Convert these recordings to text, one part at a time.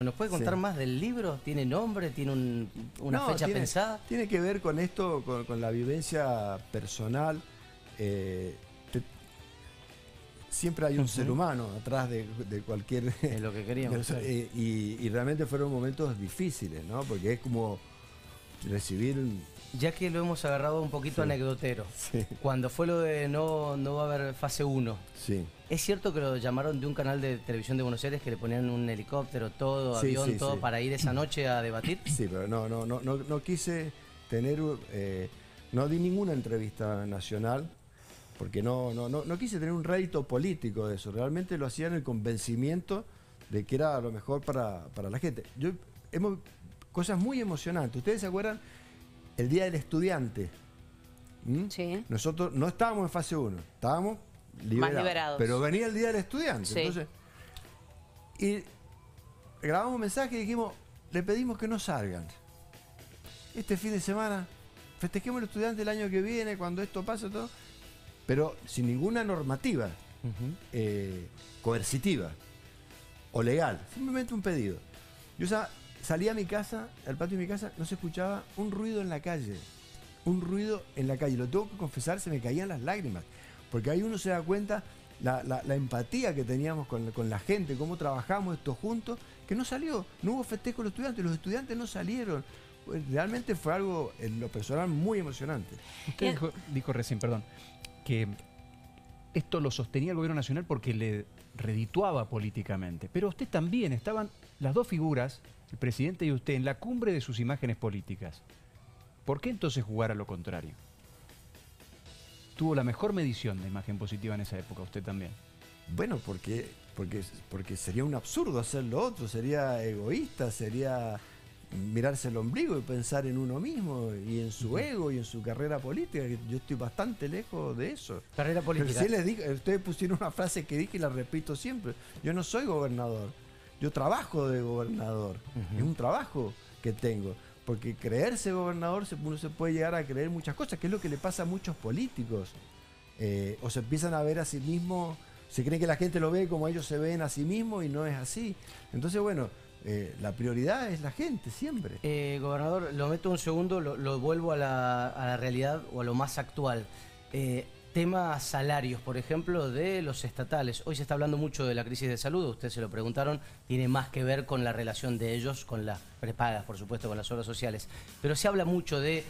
¿Nos puede contar Sí. más del libro? ¿Tiene nombre? ¿Tiene un- una No, fecha tiene- pensada? Tiene que ver con esto, con, con la vivencia personal. eh, te- siempre hay un ser humano atrás de, de cualquier... Es lo que queríamos. claro. Y, y realmente fueron momentos difíciles, ¿no? Porque es como recibir... Ya que lo hemos agarrado un poquito Sí. anecdotero, Sí, cuando fue lo de no, no va a haber fase 1, sí. ¿es cierto que lo llamaron de un canal de televisión de Buenos Aires que le ponían un helicóptero, todo, avión, todo, para ir esa noche a debatir? Sí, pero no, no, no, no, no quise tener, eh, no di ninguna entrevista nacional, porque no, no, no, no quise tener un rédito político de eso. Realmente lo hacía en el convencimiento de que era lo mejor para, para la gente. Yo, hemos, cosas muy emocionantes. ¿Ustedes se acuerdan? El Día del Estudiante. ¿Mm? Sí. Nosotros no estábamos en fase 1, estábamos liberados. liberados. Pero venía el Día del Estudiante. Sí. Entonces, y grabamos un mensaje y dijimos, le pedimos que no salgan. Este fin de semana, festejemos el estudiante el año que viene, cuando esto pase todo, pero sin ninguna normativa eh, coercitiva o legal, simplemente un pedido. Yo sa- salí a mi casa, al patio de mi casa, no se escuchaba un ruido en la calle, un ruido en la calle. Lo tengo que confesar, se me caían las lágrimas, porque ahí uno se da cuenta la, la- la empatía que teníamos con, la- con la gente, cómo trabajamos esto juntos, que no salió, no hubo festejo con los estudiantes, los estudiantes no salieron. Pues, Realmente fue algo, en lo personal, muy emocionante. Usted dijo, dijo recién, perdón, que esto lo sostenía el gobierno nacional porque le redituaba políticamente. Pero usted también, estaban las dos figuras, el presidente y usted, en la cumbre de sus imágenes políticas. ¿Por qué entonces jugar a lo contrario? Tuvo la mejor medición de imagen positiva en esa época, usted también. Bueno, porque, porque, porque sería un absurdo hacer lo otro, sería egoísta, sería mirarse el ombligo y pensar en uno mismo y en su ego y en su carrera política. Yo estoy bastante lejos de eso. Carrera Pero política. sí les dije, ustedes pusieron una frase que dije y la repito siempre. Yo no soy gobernador, yo trabajo de gobernador. Es un trabajo que tengo. Porque creerse gobernador uno se puede llegar a creer muchas cosas, que es lo que le pasa a muchos políticos. Eh, o se empiezan a ver a sí mismos, se creen que la gente lo ve como ellos se ven a sí mismos y no es así. Entonces, bueno, eh, la prioridad es la gente siempre. Eh, gobernador, lo meto un segundo, lo, lo vuelvo a la, a la realidad o a lo más actual. Tema salarios, por ejemplo, de los estatales. Hoy se está hablando mucho de la crisis de salud, ustedes se lo preguntaron, tiene más que ver con la relación de ellos con las prepagas, por supuesto, con las obras sociales. Pero se habla mucho de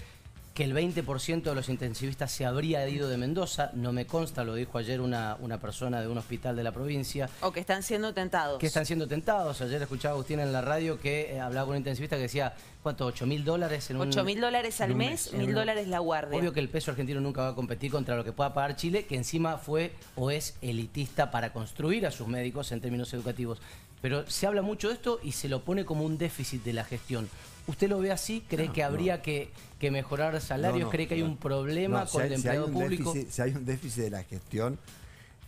que el 20% de los intensivistas se habría ido de Mendoza, no me consta, lo dijo ayer una, una persona de un hospital de la provincia. O que están siendo tentados. que están siendo tentados. Ayer escuchaba a Agustín en la radio que eh, hablaba con un intensivista que decía, ¿cuánto? ¿8 mil dólares en un...? 8 mil dólares al mes, mil dólares la guardia. Obvio que el peso argentino nunca va a competir contra lo que pueda pagar Chile, que encima fue o es elitista para construir a sus médicos en términos educativos. Pero se habla mucho de esto y se lo pone como un déficit de la gestión. ¿Usted lo ve así? ¿Cree No, que habría que, que mejorar salarios? No, ¿Cree que hay un problema si con hay- el si hay empleado público? déficit- si hay un déficit de la gestión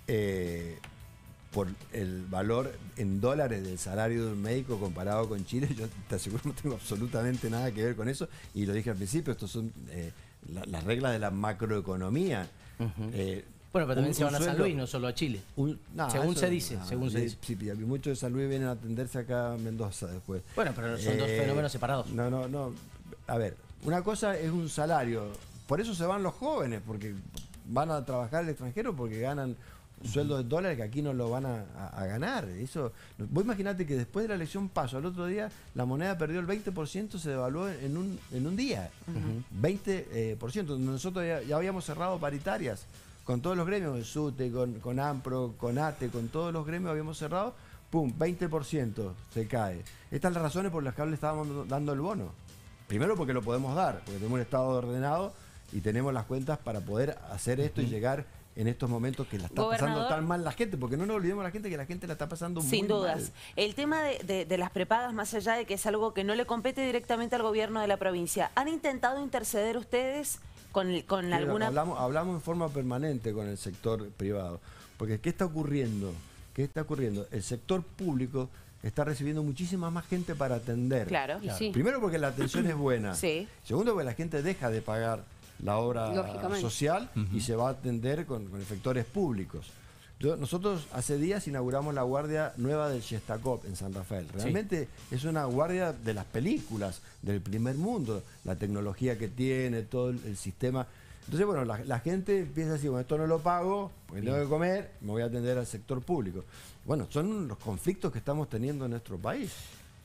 eh, por el valor en dólares del salario de un médico comparado con Chile, yo te aseguro no tengo absolutamente nada que ver con eso. Y lo dije al principio, estos son eh, la- las reglas de la macroeconomía. Eh, Bueno, pero también un- se van a San Luis, no solo a Chile. un- no, Según eso- se dice, no, según se dice. sí, muchos de San Luis vienen a atenderse acá a Mendoza después. Bueno, pero son dos Eh, fenómenos separados. No, no, no. A ver, una cosa es un salario. Por eso se van los jóvenes, porque van a trabajar al extranjero porque ganan sueldos de dólares que aquí no lo van a, a- a ganar. Eso, vos imaginate que después de la elección paso, al otro día la moneda perdió el 20%, se devaluó en un, en un día. 20%. eh, por ciento. Nosotros ya, ya habíamos cerrado paritarias con todos los gremios, con SUTE, con, con AMPRO, con ATE, con todos los gremios habíamos cerrado, ¡pum! 20% se cae. Estas son las razones por las que le estábamos dando el bono. Primero porque lo podemos dar, porque tenemos un Estado ordenado y tenemos las cuentas para poder hacer esto y llegar en estos momentos que la está pasando tan mal la gente, porque no nos olvidemos la gente que la gente la está pasando muy Sin dudas. mal. El tema de, de- de las prepagas, más allá de que es algo que no le compete directamente al gobierno de la provincia, ¿han intentado interceder ustedes con, el- con Sí, alguna... hablamos, hablamos en forma permanente con el sector privado. Porque ¿qué está ocurriendo? ¿Qué está ocurriendo? El sector público está recibiendo muchísima más gente para atender. Claro. Claro. Sí. Primero porque la atención es buena. Sí. Segundo porque la gente deja de pagar la obra social y se va a atender con, con efectores públicos. Yo- nosotros hace días inauguramos la guardia nueva del Shestakov en San Rafael. Realmente es una guardia de las películas del primer mundo, la tecnología que tiene, todo el, el sistema. Entonces, bueno, la, la gente empieza a decir, bueno, esto no lo pago, porque tengo que comer, me voy a atender al sector público. Bueno, son los conflictos que estamos teniendo en nuestro país.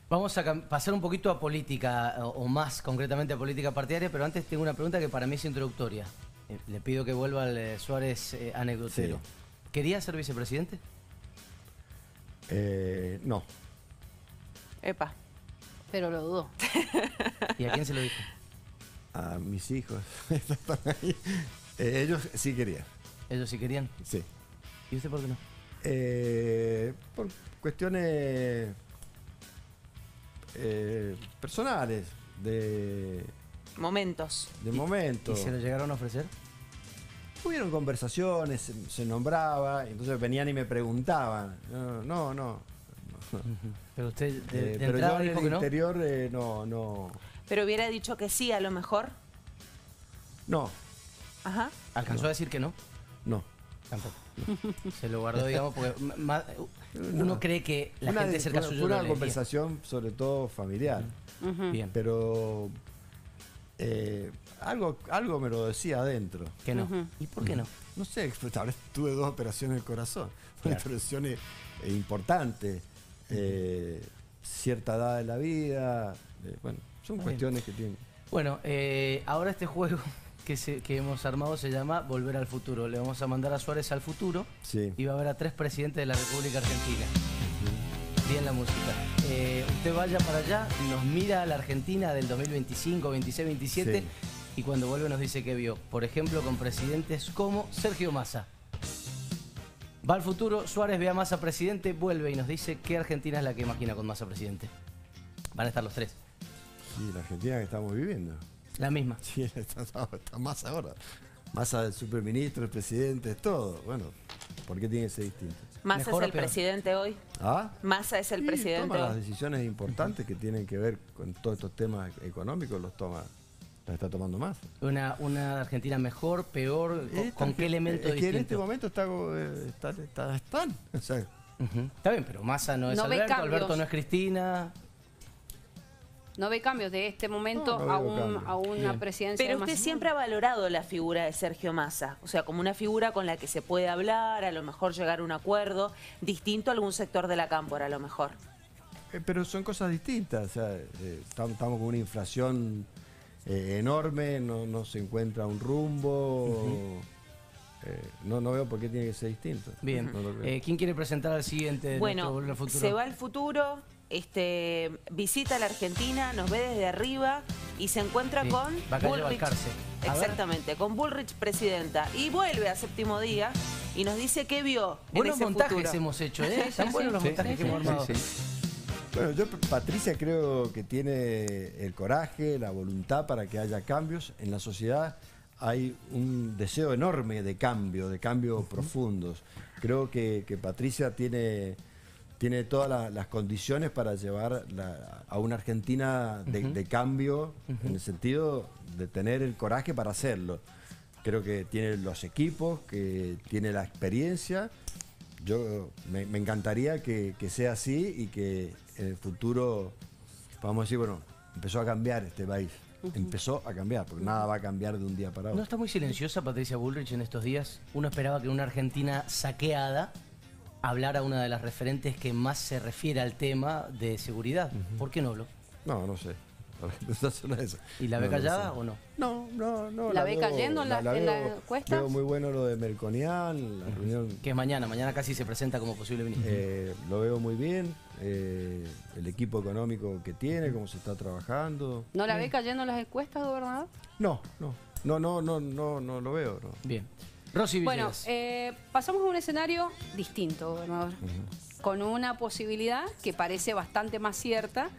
Vamos a pasar un poquito a política, o, o más concretamente a política partidaria, pero antes tengo una pregunta que para mí es introductoria. Eh, le pido que vuelva al eh, Suárez eh, anecdotero. Sí. ¿Quería ser vicepresidente? Eh, no, Epa. Pero lo dudó. ¿Y a quién se lo dijo? a mis hijos están ahí. Eh, ellos sí querían, Ellos sí querían. sí. ¿Y usted por qué no? Eh, por cuestiones eh, personales, de, Momentos. de momento. ¿Y se lo llegaron a ofrecer? Hubieron conversaciones, se, se nombraba, y entonces venían y me preguntaban. No, no, no. Pero usted de, Eh, de pero yo en el no. interior eh, no, no, Pero hubiera dicho que sí, a lo mejor. no, Ajá. ¿Alcanzó a decir que no? no. Tampoco. Se lo guardó, digamos, porque uno cree que la Una gente cerca fue- suyo fue una conversación sobre todo familiar. Bien, Pero eh, algo, algo me lo decía adentro. que no. ¿Y por qué no? No sé, tal vez tuve dos operaciones del corazón. Una Claro. operación eh, importante. eh, cierta edad de la vida. eh, bueno, son Está cuestiones que tienen. Bueno, eh, ahora este juego que, se- que hemos armado se llama Volver al Futuro. Le vamos a mandar a Suárez al futuro Sí. y va a ver a tres presidentes de la República Argentina. Bien la música. Eh, usted vaya para allá, nos mira a la Argentina del 2025, 26, 27 Sí. y cuando vuelve nos dice que vio. Por ejemplo, con presidentes como Sergio Massa. Va al futuro, Suárez ve a Massa presidente, vuelve y nos dice qué Argentina es la que imagina con Massa presidente. Van a estar los tres. Sí, la Argentina que estamos viviendo. La misma. Sí, está, está- más ahora. Más del superministro, el presidente, es todo. Bueno, ¿por qué tiene que ser distinto? Massa ¿Mejor es el presidente hoy. ¿Ah? Massa es el Sí, presidente toma las decisiones importantes que tienen que ver con todos estos temas económicos, los toma, las está tomando más. Una, una Argentina mejor, peor, con, con qué elemento es que en este momento está, eh, está, está- están. O sea. Está bien, pero Massa no es No Alberto. Alberto no es Cristina. No ve cambios de este momento No, no a, un- a una Bien. presidencia. Pero usted siempre ha valorado la figura de Sergio Massa, o sea, como una figura con la que se puede hablar, a lo mejor llegar a un acuerdo, distinto a algún sector de la cámpora, a lo mejor. eh, pero son cosas distintas. O sea, eh, estamos, estamos con una inflación eh, enorme, no, no se encuentra un rumbo. eh, no, no veo por qué tiene que ser distinto. Bien. No. Eh, ¿Quién quiere presentar al siguiente Bueno, Futuro? se va al futuro, este, visita la Argentina, nos ve desde arriba y se encuentra Sí, con va a calle Bullrich. Exactamente, con Bullrich presidenta. Y vuelve a séptimo día y nos dice qué vio Buenos en ese montajes futuro. hemos hecho, ¿eh? Están sí, buenos los Sí, montajes sí, que hemos sí, armado. Bueno, yo, Patricia, creo que tiene el coraje, la voluntad para que haya cambios. En la sociedad hay un deseo enorme de cambio, de cambios profundos. Creo que, que Patricia tiene, tiene todas la- las condiciones para llevar la- a una Argentina de, de cambio, en el sentido de tener el coraje para hacerlo. Creo que tiene los equipos, que tiene la experiencia. Yo me, me encantaría que, que sea así y que en el futuro, vamos a decir, bueno, empezó a cambiar este país. Empezó a cambiar, porque nada va a cambiar de un día para ¿No otro. está muy silenciosa Patricia Bullrich en estos días? Uno esperaba que una Argentina saqueada hablara una de las referentes que más se refiere al tema de seguridad. ¿Por qué no habló? No, no sé. ¿Y la ve No, no callada sé. o no? No, no, no. ¿La ve cayendo en la- en las veo- encuestas? Veo muy bueno lo de Merconian, la reunión. Que es mañana, mañana casi se presenta como posible ministro. eh, lo veo muy bien. eh, el equipo económico que tiene, cómo se está trabajando. ¿No la ve cayendo en las encuestas, gobernador? No, no. No, no, no, no, no lo veo. no. Bien. Rosy Bueno, eh, pasamos a un escenario distinto, gobernador, con una posibilidad que parece bastante más cierta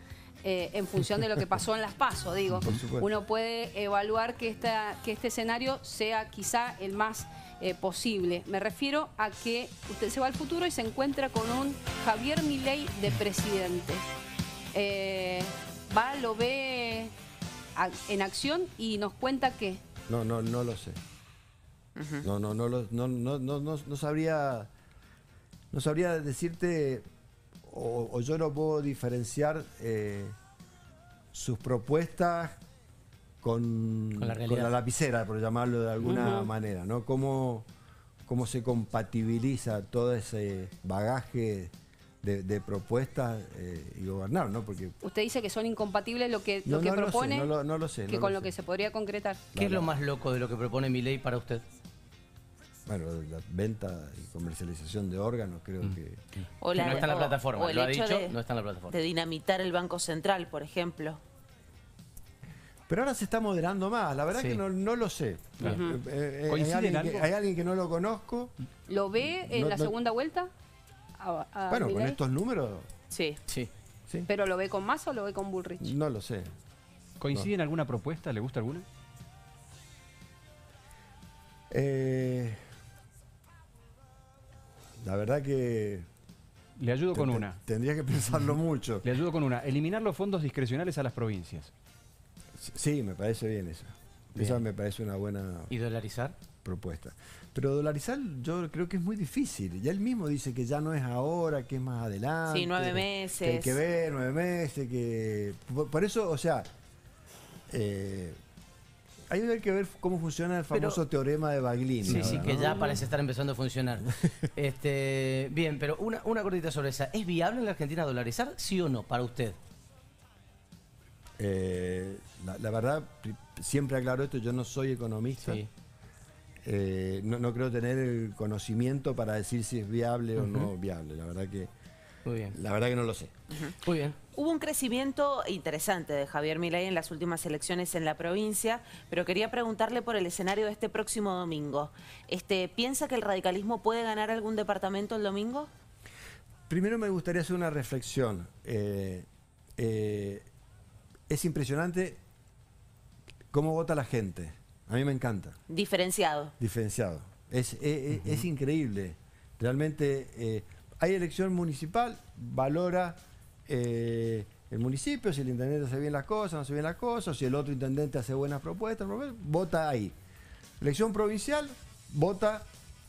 eh, en función de lo que pasó en las PASO, digo. Por supuesto. Uno puede evaluar que, esta, que este escenario sea quizá el más eh, posible. Me refiero a que usted se va al futuro y se encuentra con un Javier Milei de presidente. Va, lo ve en acción y nos cuenta que No, no, no lo sé. No, no, no, lo- no, no, no, no, no sabría no sabría decirte, o, o yo no puedo diferenciar eh, sus propuestas con, Con la con lapicera, por llamarlo de alguna manera, ¿no? Cómo, cómo se compatibiliza todo ese bagaje de, de propuestas eh, y gobernar, ¿no? Porque Usted dice que son incompatibles lo que, no, lo que no lo sé, propone no lo- no lo sé, que con lo que se podría concretar. ¿Qué es lo más loco de lo que propone mi ley para usted? Bueno, la venta y comercialización de órganos creo Mm. que... O Que no está en la plataforma, o el lo ha hecho dicho, de, no está en la plataforma. de dinamitar el Banco Central, por ejemplo. Pero ahora se está moderando más, la verdad Sí. que no, no lo sé. Claro. Eh, eh, hay, ¿Coincide en alguien que, algo? hay alguien que no lo conozco. ¿Lo ve en No, la no- segunda vuelta? A- a bueno, con estos números, Sí. Sí. sí. ¿Pero lo ve con Massa o lo ve con Bullrich? No lo sé. ¿Coincide en alguna propuesta? ¿Le gusta alguna? Eh, la verdad que Le ayudo con una. tendría que pensarlo mucho. Le ayudo con una. Eliminar los fondos discrecionales a las provincias. Sí, me parece bien eso. Bien. Esa me parece una buena ¿Y dolarizar? propuesta. Pero dolarizar yo creo que es muy difícil. Ya él mismo dice que ya no es ahora, que es más adelante. Sí, nueve Que hay meses. que ver, nueve meses, que... Por, por eso, o sea, eh, hay que ver cómo funciona el Pero- famoso teorema de Baglini. Sí, sí, que ¿no? ya parece estar empezando a funcionar. este, bien, pero una, una cortita sobre esa. ¿Es viable en la Argentina dolarizar, sí o no, para usted? Eh, la, la verdad, siempre aclaro esto, yo no soy economista. Sí. Eh, no, no creo tener el conocimiento para decir si es viable o no viable. La verdad que, Muy bien. la verdad que no lo sé. Muy bien. Hubo un crecimiento interesante de Javier Milei en las últimas elecciones en la provincia, pero quería preguntarle por el escenario de este próximo domingo. Este, ¿Piensa que el radicalismo puede ganar algún departamento el domingo? Primero me gustaría hacer una reflexión. Eh, eh, es impresionante cómo vota la gente. A mí me encanta. Diferenciado. Diferenciado. Es, es- increíble. Realmente eh, hay elección municipal, valora eh, el municipio, si el intendente hace bien las cosas, no hace bien las cosas, si el otro intendente hace buenas propuestas, vota ahí. Elección provincial, vota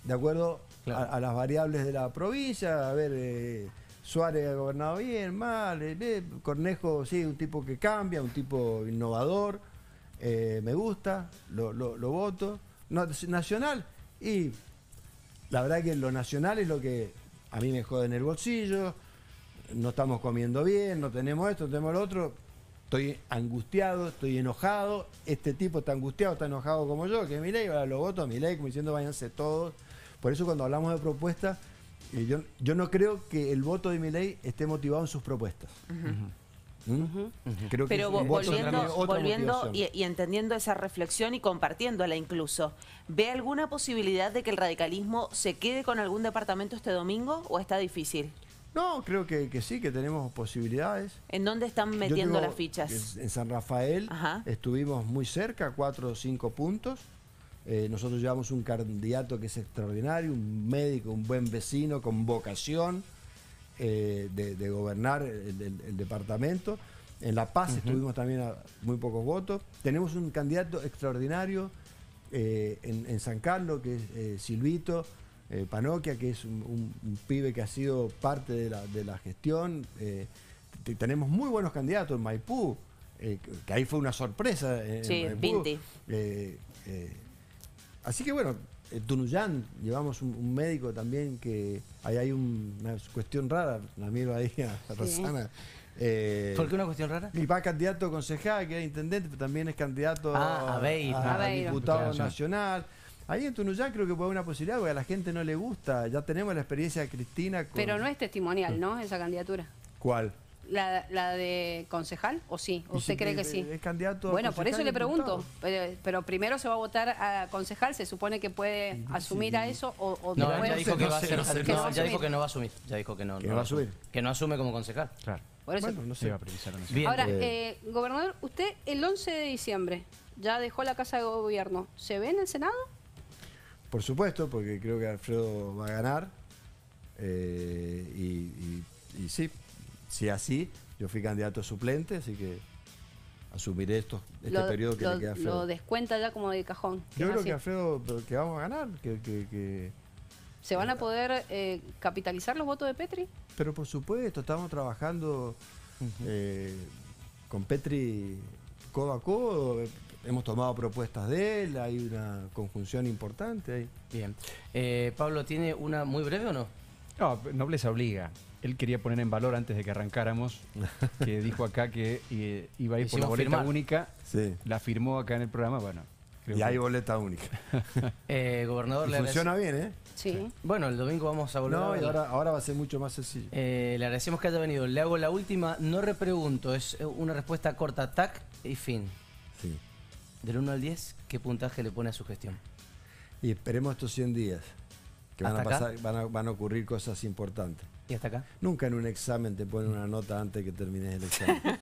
de acuerdo Claro. a, a las variables de la provincia, a ver, eh, Suárez ha gobernado bien, mal, eh, Cornejo, sí, un tipo que cambia, un tipo innovador, me gusta, lo, lo- lo voto. No, nacional, y la verdad que lo nacional es lo que a mí me jode en el bolsillo, no estamos comiendo bien, no tenemos esto, no tenemos lo otro, estoy angustiado, estoy enojado, este tipo está angustiado, está enojado como yo, que es mi ley, ahora lo voto a mi ley, como diciendo váyanse todos. Por eso cuando hablamos de propuestas, eh, yo, yo no creo que el voto de mi ley esté motivado en sus propuestas. Pero es un vo- voto volviendo, y, y entendiendo esa reflexión y compartiéndola incluso, ¿ve alguna posibilidad de que el radicalismo se quede con algún departamento este domingo o está difícil? No, creo que, que sí, que tenemos posibilidades. ¿En dónde están metiendo tengo- las fichas? En San Rafael Ajá. estuvimos muy cerca, cuatro o cinco puntos. Eh, nosotros llevamos un candidato que es extraordinario, un médico, un buen vecino con vocación eh, de, de gobernar el, el- el departamento. En La Paz estuvimos también a muy pocos votos. Tenemos un candidato extraordinario eh, en, en San Carlos, que es eh, Silvito eh, Panoquia, que es un, un- un pibe que ha sido parte de la, de la gestión. Eh, te- tenemos muy buenos candidatos en Maipú, eh, que- ahí fue una sorpresa. En, en Sí, Maipú. Pinti. Eh, eh, así que bueno, en Tunuyán llevamos un, un médico también que ahí hay un- una cuestión rara, la miro ahí a Rosana. Eh, ¿Por qué una cuestión rara? y va candidato a concejal, que era intendente, pero también es candidato Ah, a- a Aveiro. diputado Diputado nacional. Ahí en Tunuyán creo que puede haber una posibilidad, porque a la gente no le gusta. Ya tenemos la experiencia de Cristina con... Pero no es testimonial, ¿no? Esa candidatura. ¿Cuál? ¿La, la de concejal o sí? ¿Usted si cree que sí? Es candidato a Bueno, por eso le pregunto. Pero, pero primero se va a votar a concejal, se supone que puede asumir a eso o, o No, ya dijo que no va a ser, no ya dijo asumir. que no va a asumir. Ya dijo que no, Que no va a asume. subir. Que no asume como concejal. Claro. Por eso. Bueno, no Se va a la nación. Bien. Ahora, Eh. eh, gobernador, usted el 11 de diciembre ya dejó la Casa de Gobierno. ¿Se ve en el Senado? Por supuesto, porque creo que Alfredo va a ganar. eh, y, y- y sí, si así, yo fui candidato suplente, así que asumiré esto, este lo, periodo que lo- le queda a lo Alfredo. descuenta ya como de cajón. Yo creo así. que Alfredo, que vamos a ganar, que, que- que- ¿Se van a poder eh, capitalizar los votos de Petri? Pero por supuesto, estamos trabajando eh, con Petri codo a codo. Hemos tomado propuestas de él, hay una conjunción importante ahí. Bien. Eh, Pablo, ¿tiene una muy breve o no? No, nobleza obliga. Él quería poner en valor antes de que arrancáramos, que dijo acá que eh, iba a ir por la boleta firmar. única, Sí. la firmó acá en el programa, bueno. creo Y que- hay boleta única. Eh, gobernador, Y le funciona bien, ¿eh? Sí. Bueno, el domingo vamos a volver a No, y ahora, ahora va a ser mucho más sencillo. Eh, le agradecemos que haya venido. Le hago la última, no repregunto, es una respuesta corta, tac y fin. Sí. Del 1 al 10, ¿qué puntaje le pone a su gestión? Y esperemos estos 100 días, que van a, pasar, van, a, van a ocurrir cosas importantes. ¿Y hasta acá? Nunca en un examen te ponen una nota antes que termines el examen.